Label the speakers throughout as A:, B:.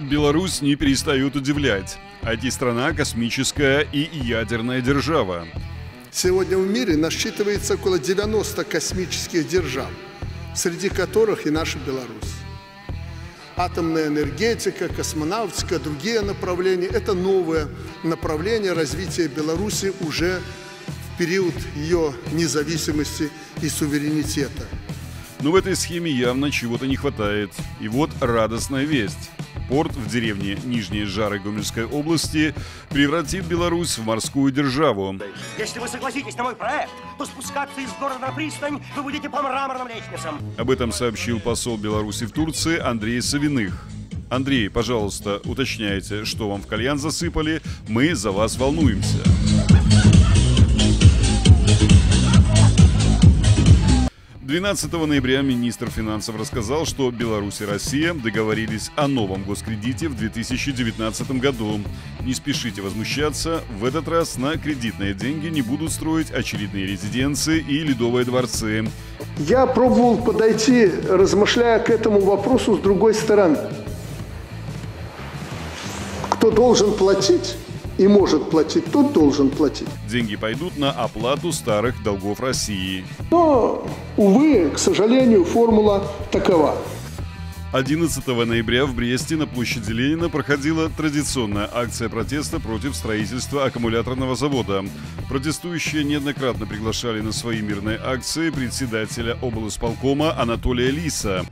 A: Беларусь не перестает удивлять. IT-страна – космическая и ядерная держава.
B: Сегодня в мире насчитывается около 90 космических держав, среди которых и наша Беларусь. Атомная энергетика, космонавтика, другие направления – это новое направление развития Беларуси уже в период ее независимости и суверенитета.
A: Но в этой схеме явно чего-то не хватает. И вот радостная весть. Порт в деревне Нижние Жары Гомельской области превратит Беларусь в морскую державу.
C: Если вы согласитесь на мой проект, то спускаться из города на пристань вы будете по мраморным лестницам.
A: Об этом сообщил посол Беларуси в Турции Андрей Савиных. Андрей, пожалуйста, уточняйте, что вам в кальян засыпали, мы за вас волнуемся. 12 ноября министр финансов рассказал, что Беларусь и Россия договорились о новом госкредите в 2019 году. Не спешите возмущаться, в этот раз на кредитные деньги не будут строить очередные резиденции и ледовые дворцы.
B: Я пробовал подойти, размышляя к этому вопросу с другой стороны. Кто должен платить? И может платить, тот должен платить.
A: Деньги пойдут на оплату старых долгов России.
B: Но, увы, к сожалению, формула такова.
A: 11 ноября в Бресте на площади Ленина проходила традиционная акция протеста против строительства аккумуляторного завода. Протестующие неоднократно приглашали на свои мирные акции председателя облсполкома Анатолия Лиса.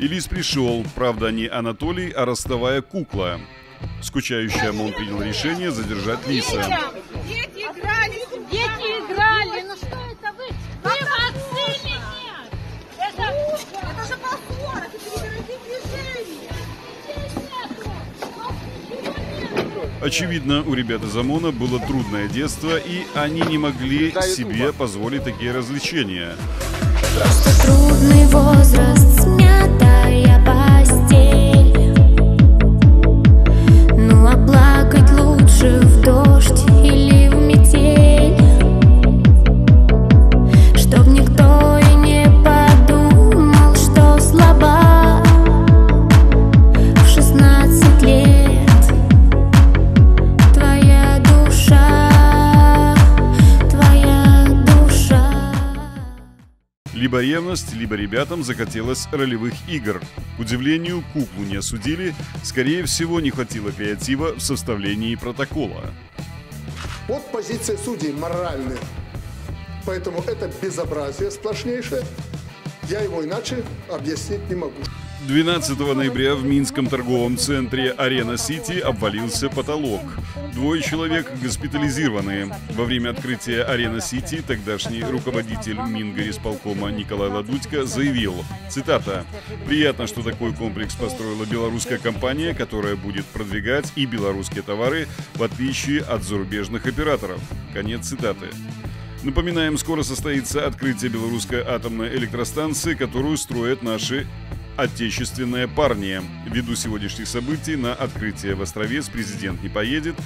A: Илис пришел, правда не Анатолий, а ростовая кукла. Скучающая Мон принял решение задержать Лиса.
D: Дети играли, дети играли. Ну что это вы? Вы молодцы или нет? Это, это же позор, это движение.
A: Очевидно, у ребят из ОМОНа было трудное детство, и они не могли себе позволить такие развлечения.
E: Просто трудный возраст, смятая
A: Либо ревность, либо ребятам захотелось ролевых игр. К удивлению, куклу не осудили, скорее всего, не хватило креатива в составлении протокола.
B: Вот позиция судей моральная. Поэтому это безобразие сплошнейшее. Я его иначе объяснить не могу.
A: 12 ноября в Минском торговом центре «Арена Сити» обвалился потолок. Двое человек госпитализированы. Во время открытия «Арена Сити» тогдашний руководитель Мингорисполкома Николай Ладудько заявил, цитата, «Приятно, что такой комплекс построила белорусская компания, которая будет продвигать и белорусские товары, в отличие от зарубежных операторов». Конец цитаты. Напоминаем, скоро состоится открытие белорусской атомной электростанции, которую строят наши отечественные парни. Ввиду сегодняшних событий на открытие в Островец президент не поедет.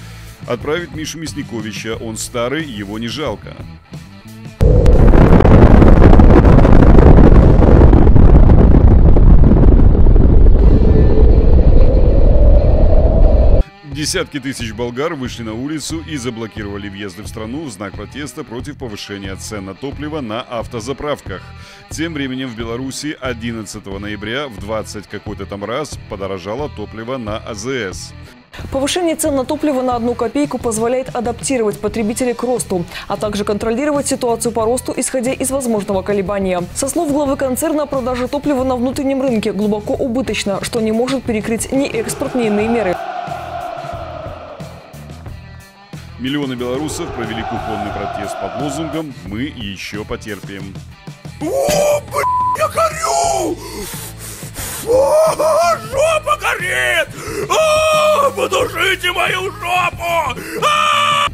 A: Отправить Мишу Мясниковича, он старый, его не жалко. Десятки тысяч болгар вышли на улицу и заблокировали въезды в страну в знак протеста против повышения цен на топливо на автозаправках. Тем временем в Беларуси 11 ноября в 20 какой-то там раз подорожало топливо на АЗС.
F: Повышение цен на топливо на одну копейку позволяет адаптировать потребителей к росту, а также контролировать ситуацию по росту, исходя из возможного колебания. Со слов главы концерна, продажа топлива на внутреннем рынке глубоко убыточна, что не может перекрыть ни экспорт, ни иные меры.
A: Миллионы белорусов провели кухонный протест под лозунгом «Мы еще потерпим».
C: О, блин, я горю! О, жопа горит! О, подушите мою жопу! А!